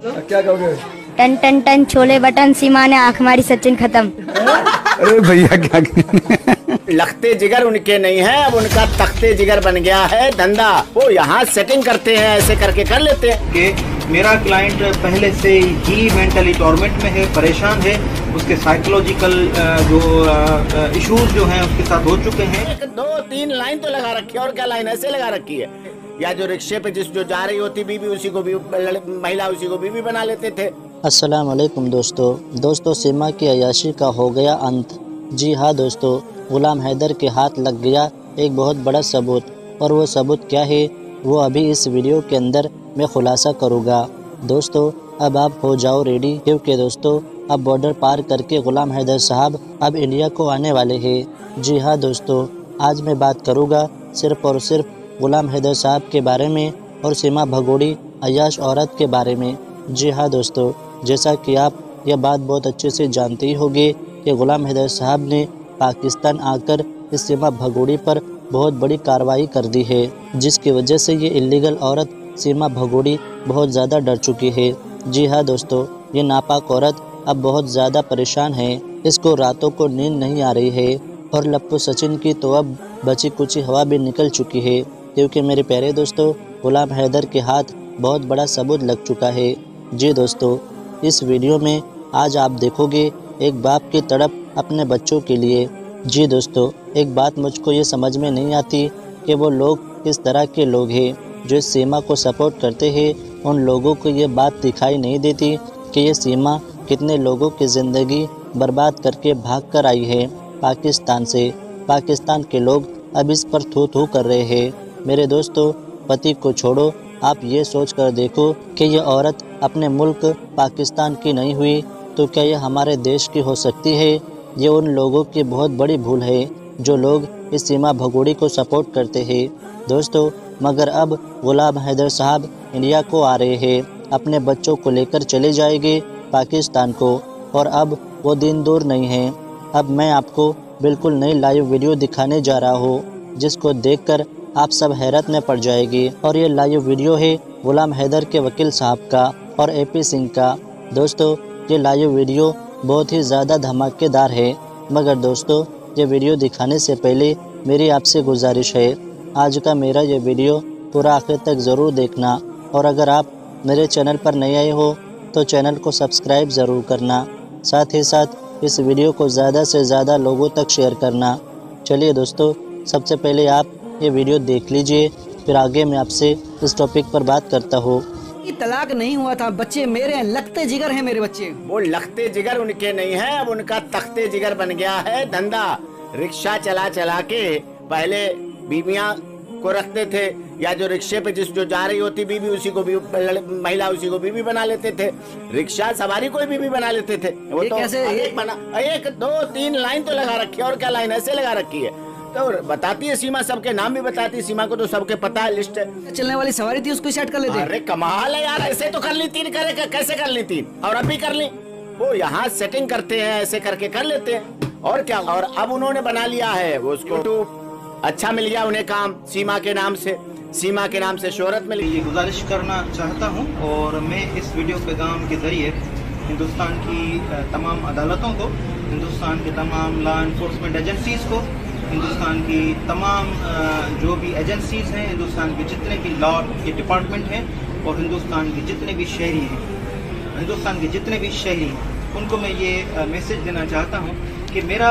Ton टन टन छोले बटन सीमा ने आँख मारी सचिन खत्म। अरे भैया क्या लखते जिगर उनके नहीं है अब उनका तख्ते जिगर बन गया है धंधा। वो यहाँ सेटिंग करते हैं ऐसे करके कर लेते हैं। कि मेरा क्लाइंट पहले से ही मेंटली टॉर्मेंट में है परेशान है। उसके साइकोलॉजिकल जो इश्यूज़ जो हैं उसके साथ हो चुके हैं। दो तीन लाइन तो लगा रखी है और क्या लाइन ऐसे लगा रखी है। या जो रिक्शे पे जिस जो जा रही होती बीबी उसी को भी महिला उसी को बीबी बना लेते थे। अस्सलाम वालेकुम दोस्तों। दोस्तों, सीमा की अयाशी का हो गया अंत। जी हाँ दोस्तों, गुलाम हैदर के हाथ लग गया एक बहुत बड़ा सबूत। और वो सबूत क्या है, वो अभी इस वीडियो के अंदर मैं खुलासा करूँगा। दोस्तों, अब आप हो जाओ रेडी, क्योंकि दोस्तों, अब बॉर्डर पार करके ग़ुलाम हैदर साहब अब इंडिया को आने वाले हैं। जी हाँ दोस्तों, आज मैं बात करूँगा सिर्फ़ और सिर्फ़ ग़ुलाम हैदर साहब के बारे में और सीमा भगोड़ी अयाश औरत के बारे में। जी हाँ दोस्तों, जैसा कि आप यह बात बहुत अच्छे से जानते ही होंगे कि ग़ुलाम हैदर साहब ने पाकिस्तान आकर इस सीमा भगोड़ी पर बहुत बड़ी कार्रवाई कर दी है, जिसकी वजह से ये इलीगल औरत सीमा भगोड़ी बहुत ज़्यादा डर चुकी है। जी हाँ दोस्तों, ये नापाक औरत अब बहुत ज़्यादा परेशान है, इसको रातों को नींद नहीं आ रही है और लप्पू सचिन की तो अब बची कुची हवा भी निकल चुकी है। क्योंकि मेरे प्यारे दोस्तों गुलाम हैदर के हाथ बहुत बड़ा सबूत लग चुका है। जी दोस्तों, इस वीडियो में आज आप देखोगे एक बाप की तड़प अपने बच्चों के लिए। जी दोस्तों, एक बात मुझको ये समझ में नहीं आती कि वो लोग किस तरह के लोग हैं, जो सीमा को सपोर्ट करते हैं। उन लोगों को ये बात दिखाई नहीं देती कि ये सीमा कितने लोगों की ज़िंदगी बर्बाद करके भाग कर आई है। पाकिस्तान से, पाकिस्तान के लोग अब इस पर थू थू कर रहे हैं। मेरे दोस्तों, पति को छोड़ो। आप ये सोच कर देखो कि यह औरत अपने मुल्क पाकिस्तान की नहीं हुई तो क्या यह हमारे देश की हो सकती है? ये उन लोगों की बहुत बड़ी भूल है, जो लोग इस सीमा भगोड़ी को सपोर्ट करते हैं। दोस्तों, मगर अब गुलाम हैदर साहब इंडिया को आ रहे हैं। अपने बच्चों को लेकर चले जाएँगे पाकिस्तान को, और अब वो दिन दूर नहीं है। अब मैं आपको बिल्कुल नई लाइव वीडियो दिखाने जा रहा हूँ, जिसको देखकर आप सब हैरत में पड़ जाएगी। और ये लाइव वीडियो है गुलाम हैदर के वकील साहब का और एपी सिंह का। दोस्तों, ये लाइव वीडियो बहुत ही ज़्यादा धमाकेदार है। मगर दोस्तों, ये वीडियो दिखाने से पहले मेरी आपसे गुजारिश है, आज का मेरा ये वीडियो पूरा आखिर तक ज़रूर देखना। और अगर आप मेरे चैनल पर नए आए हो तो चैनल को सब्सक्राइब ज़रूर करना। साथ ही साथ इस वीडियो को ज़्यादा से ज़्यादा लोगों तक शेयर करना। चलिए दोस्तों, सबसे पहले आप ये वीडियो देख लीजिए। फिर आगे मैं आपसे इस टॉपिक पर बात करता हूँ। तलाक नहीं हुआ था। बच्चे मेरे हैं लगते जिगर हैं मेरे बच्चे। वो लगते जिगर उनके नहीं है अब उनका तख्ते जिगर बन गया है धंधा। रिक्शा चला चला के पहले बीबियाँ को रखते थे या जो रिक्शे पे जिस जो जा रही होती बीबी उसी को भी महिला उसी को बीबी बना लेते थे। रिक्शा सवारी को बीबी बना लेते थे। वो तो कैसे एक बना एक दो तीन लाइन तो लगा रखी है और क्या लाइन ऐसे लगा रखी है? तो बताती है सीमा सबके नाम भी बताती है सीमा को तो सबके पता है लिस्ट। चलने वाली सवारी थी उसको सेट कर लेते। अरे कमाल है यार ऐसे तो कर ली तीन करे कैसे कर ली तीन? और अभी कर ली। वो यहाँ सेटिंग करते हैं ऐसे करके कर लेते हैं। और क्या और अब उन्होंने बना लिया है वो उसको अच्छा मिल गया उन्हें काम सीमा के नाम से। सीमा के नाम से शोहरत मिल। ये गुजारिश करना चाहता हूँ और मैं इस वीडियो पैगाम के ज़रिए हिंदुस्तान की तमाम अदालतों को हिंदुस्तान के तमाम लॉ इन्फोर्समेंट एजेंसीज को हिंदुस्तान की तमाम जो भी एजेंसीज हैं, हिंदुस्तान के जितने भी लॉ के डिपार्टमेंट हैं और हिंदुस्तान के जितने भी शहरी हैं, हिंदुस्तान के जितने भी शहरी हैं, उनको मैं ये मैसेज देना चाहता हूँ कि मेरा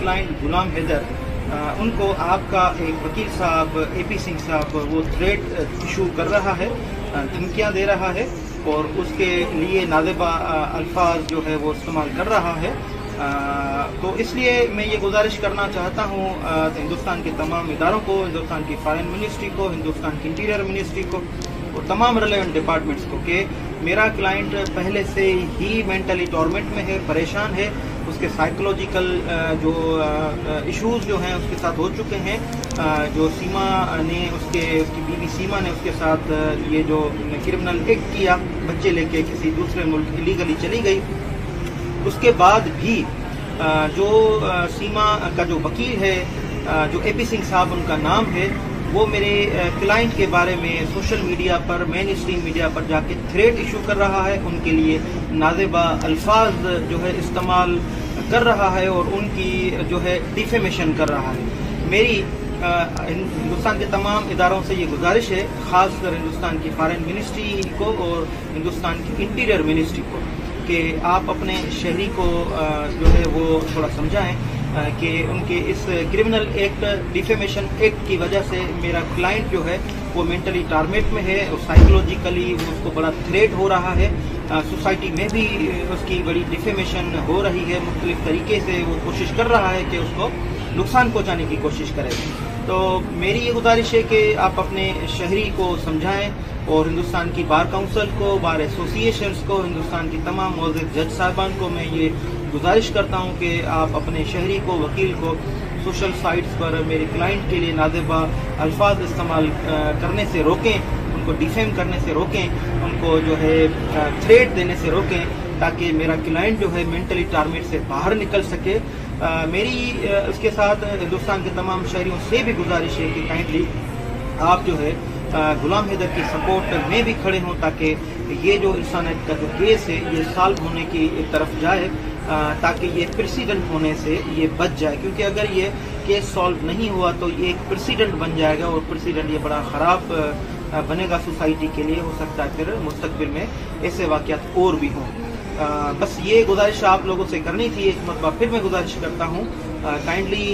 क्लाइंट गुलाम हैदर उनको आपका एक वकील साहब ए पी सिंह साहब, वो थ्रेड इशू कर रहा है धमकियाँ दे रहा है और उसके लिए नाजेबा अल्फाज जो है वो इस्तेमाल कर रहा है। तो इसलिए मैं ये गुजारिश करना चाहता हूँ हिंदुस्तान के तमाम इदारों को, हिंदुस्तान की फॉरेन मिनिस्ट्री को, हिंदुस्तान की इंटीरियर मिनिस्ट्री को और तमाम रिलेवेंट डिपार्टमेंट्स को कि मेरा क्लाइंट पहले से ही मेंटली टॉर्मेंट में है, परेशान है। उसके साइकोलॉजिकल जो इश्यूज़ जो हैं उसके साथ हो चुके हैं। जो सीमा ने उसके, उसकी बीवी सीमा ने उसके साथ ये जो क्रिमिनल एक्ट किया, बच्चे लेके किसी दूसरे मुल्क इलीगली चली गई। उसके बाद भी जो सीमा का जो वकील है जो ए पी सिंह साहब, उनका नाम है, वो मेरे क्लाइंट के बारे में सोशल मीडिया पर मेन स्ट्रीम मीडिया पर जाके थ्रेट इशू कर रहा है, उनके लिए नाजेबा अल्फाज जो है इस्तेमाल कर रहा है और उनकी जो है डिफेमेशन कर रहा है। मेरी हिंदुस्तान के तमाम इदारों से ये गुजारिश है, ख़ासकर हिंदुस्तान की फॉरेन मिनिस्ट्री को और हिंदुस्तान की इंटीरियर मिनिस्ट्री को। कि आप अपने शहरी को जो है वो थोड़ा समझाएँ कि उनके इस क्रिमिनल एक्ट, डिफेमेशन एक्ट की वजह से मेरा क्लाइंट जो है वो मेंटली टारमेट में है और साइकोलॉजिकली उसको बड़ा थ्रेट हो रहा है। सोसाइटी में भी उसकी बड़ी डिफेमेशन हो रही है, मुख्तलिफ़ तरीके से वो कोशिश कर रहा है कि उसको नुकसान पहुँचाने की कोशिश करें। तो मेरी ये गुजारिश है कि आप अपने शहरी को समझाएँ और हिंदुस्तान की बार काउंसिल को बार एसोसिएशंस को हिंदुस्तान की तमाम मौजूद जज साहबान को मैं ये गुजारिश करता हूँ कि आप अपने शहरी को वकील को सोशल साइट्स पर मेरे क्लाइंट के लिए नाजेबा अल्फाज इस्तेमाल करने से रोकें उनको डिफेम करने से रोकें उनको जो है थ्रेट देने से रोकें ताकि मेरा क्लाइंट जो है मेंटली टारमेट से बाहर निकल सके। आ, मेरी इसके साथ हिंदुस्तान के तमाम शहरीों से भी गुजारिश है कि काइंडली आप जो है गुलाम हैदर की सपोर्ट में भी खड़े हों ताकि ये जो इंसानियत का जो केस है, ये सॉल्व होने की तरफ़ जाए ताकि ये प्रेसिडेंट होने से ये बच जाए। क्योंकि अगर ये केस सॉल्व नहीं हुआ तो ये एक प्रेसिडेंट बन जाएगा और प्रेसिडेंट ये बड़ा ख़राब बनेगा सोसाइटी के लिए, हो सकता है फिर मुस्तबिल में ऐसे वाक़ात और भी हों। बस ये गुजारिश आप लोगों से करनी थी, एक मरतबा फिर मैं गुजारिश करता हूँ काइंडली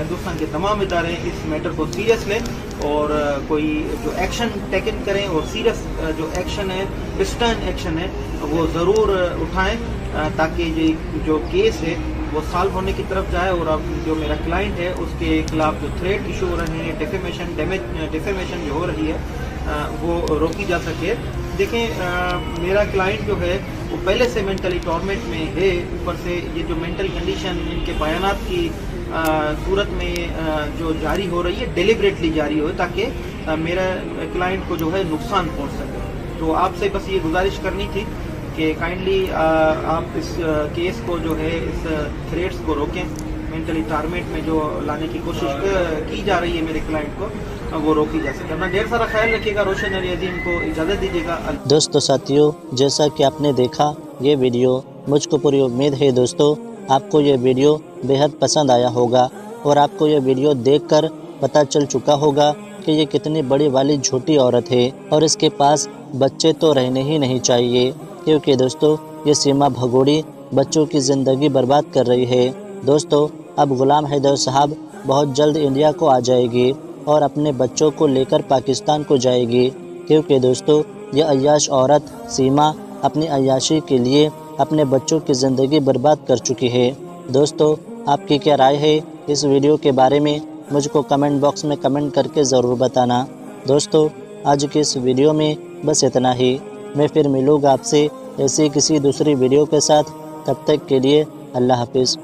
हिंदुस्तान के तमाम इदारे इस मैटर को सीरियस लें और कोई जो एक्शन टेकन करें और सीरियस जो एक्शन है स्टर्न एक्शन है, वो ज़रूर उठाएँ ताकि ये जो केस है, वो सॉल्व होने की तरफ़ जाए और अब जो मेरा क्लाइंट है, उसके खिलाफ जो थ्रेट इशू हो रहे हैं डिफेमेशन डेफेमेशन जो हो रही है वो रोकी जा सके। देखें मेरा क्लाइंट जो है वो पहले से मेंटली टॉर्मेंट में है ऊपर से ये जो मेंटल कंडीशन इनके बयान की सूरत में आ, जो जारी हो रही है डिलिबरेटली जारी हो ताकि मेरा क्लाइंट को जो है नुकसान पहुँच सके। तो आपसे बस ये गुजारिश करनी थी कि काइंडली आप इस केस को जो है इस थ्रेड्स को रोकें। मेंटली टारमेट में जो लाने की कोशिश की जा रही है मेरे क्लाइंट को वो रोकी जा सके अपना ढेर सारा ख्याल रखिएगा, रोशन अली अजीम को इजाज़त दीजिएगा। दोस्तों, साथियों, जैसा कि आपने देखा, ये वीडियो मुझको पूरी उम्मीद है दोस्तों, आपको ये वीडियो बेहद पसंद आया होगा और आपको ये वीडियो देखकर पता चल चुका होगा कि ये कितनी बड़ी वाली झूठी औरत है और इसके पास बच्चे तो रहने ही नहीं चाहिए, क्योंकि दोस्तों, ये सीमा भगोड़ी बच्चों की ज़िंदगी बर्बाद कर रही है। दोस्तों अब गुलाम हैदर साहब बहुत जल्द इंडिया को आ जाएगी और अपने बच्चों को लेकर पाकिस्तान को जाएगी। क्योंकि दोस्तों यह अयाश औरत सीमा अपनी अयाशी के लिए अपने बच्चों की ज़िंदगी बर्बाद कर चुकी है। दोस्तों, आपकी क्या राय है इस वीडियो के बारे में? मुझको कमेंट बॉक्स में कमेंट करके ज़रूर बताना। दोस्तों, आज की इस वीडियो में बस इतना ही। मैं फिर मिलूँगा आपसे ऐसी किसी दूसरी वीडियो के साथ। तब तक के लिए अल्लाह हाफिज़।